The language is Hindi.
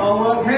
Okay.